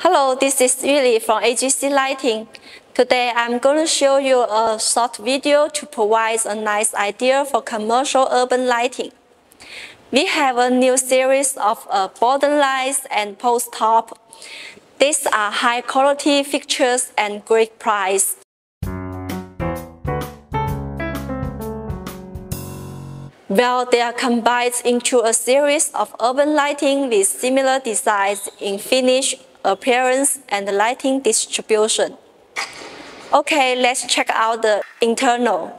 Hello, this is Yuli from AGC Lighting. Today I'm going to show you a short video to provide a nice idea for commercial urban lighting. We have a new series of uh, bollard lights and post top. These are high quality fixtures and great price. Well, they are combined into a series of urban lighting with similar designs in finish, appearance, and lighting distribution. Okay, let's check out the internal.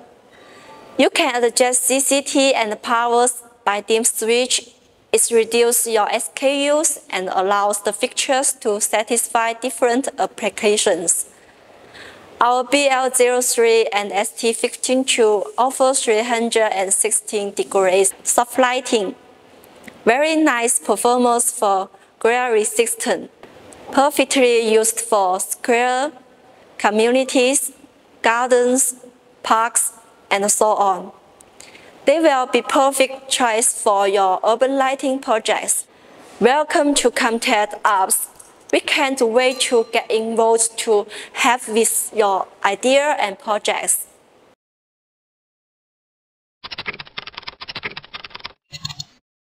You can adjust CCT and powers by DIP switch. It reduces your SKUs and allows the fixtures to satisfy different applications. Our BL03 and ST152 offer 316 degrees soft lighting. Very nice performance for glare resistant. Perfectly used for square, communities, gardens, parks, and so on. They will be perfect choice for your urban lighting projects. Welcome to contact us we can't wait to get involved to help with your idea and projects.